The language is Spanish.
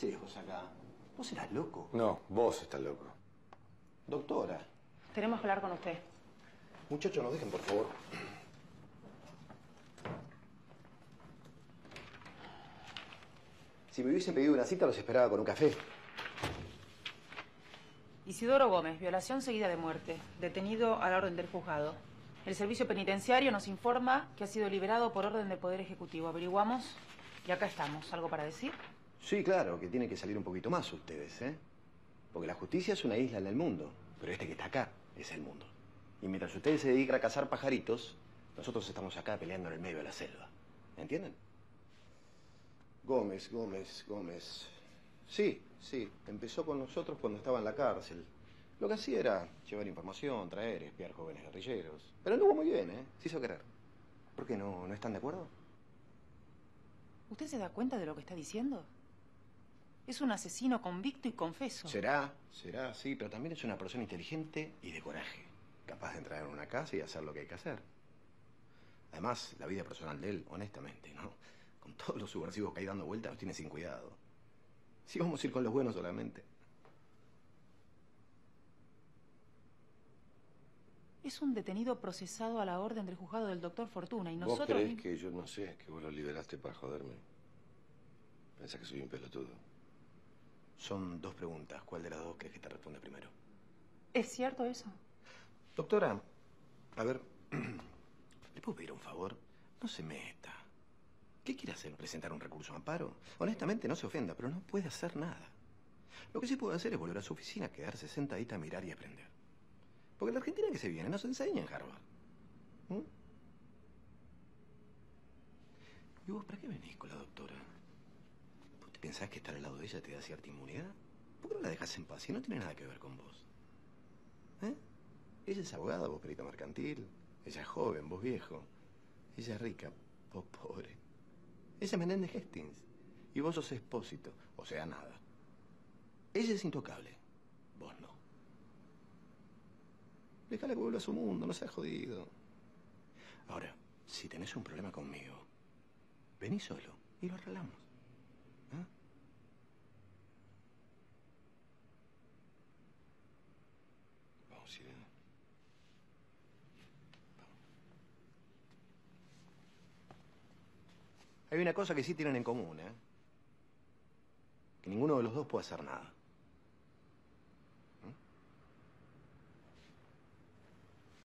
haces vos acá? ¿Vos serás loco? No, vos estás loco. Doctora. Tenemos que hablar con usted. Muchachos, nos dejen, por favor. Si me hubiesen pedido una cita, los esperaba con un café. Isidoro Gómez, violación seguida de muerte. Detenido a la orden del juzgado. El servicio penitenciario nos informa que ha sido liberado por orden del Poder Ejecutivo. Averiguamos y acá estamos. ¿Algo para decir? Sí, claro, que tienen que salir un poquito más ustedes, ¿eh? Porque la justicia es una isla en el mundo, pero este que está acá es el mundo. Y mientras ustedes se dedican a cazar pajaritos, nosotros estamos acá peleando en el medio de la selva. ¿Entienden? Gómez, Gómez, Gómez. Sí, sí, empezó con nosotros cuando estaba en la cárcel. Lo que hacía era llevar información, traer, espiar jóvenes guerrilleros. Pero anduvo muy bien, ¿eh? Se hizo querer. ¿Por qué no, no están de acuerdo? ¿Usted se da cuenta de lo que está diciendo? Es un asesino convicto y confeso. Será, será, sí, pero también es una persona inteligente y de coraje. Capaz de entrar en una casa y hacer lo que hay que hacer. Además, la vida personal de él, honestamente, ¿no? Con todos los subversivos que hay dando vueltas, los tiene sin cuidado. Si vamos a ir con los buenos solamente. Es un detenido procesado a la orden del juzgado del doctor Fortuna y ¿Vos nosotros... creés mismos- que yo no sé que vos lo liberaste para joderme? Pensás que soy un pelotudo. Son dos preguntas. ¿Cuál de las dos crees que te responde primero? ¿Es cierto eso? Doctora, a ver, ¿le puedo pedir un favor? No se meta. ¿Qué quiere hacer? ¿Presentar un recurso de amparo? Honestamente, no se ofenda, pero no puede hacer nada. Lo que sí puede hacer es volver a su oficina, quedarse sentadita, mirar y aprender. Porque la Argentina que se viene no se enseña en Harvard. ¿Mm? ¿Y vos para qué venís con la doctora? ¿Vos te pensás que estar al lado de ella te da cierta inmunidad? ¿Por qué no la dejas en paz si no tiene nada que ver con vos? ¿Eh? Ella es abogada, vos perita mercantil. Ella es joven, vos viejo. Ella es rica, vos pobre. Ella es Menéndez Hastings. Y vos sos expósito, o sea, nada. Ella es intocable, vos no. Déjala que vuelva a su mundo, no seas jodido. Ahora, si tenés un problema conmigo, vení solo y lo arreglamos. ¿Eh? Hay una cosa que sí tienen en común, ¿eh? Que ninguno de los dos puede hacer nada.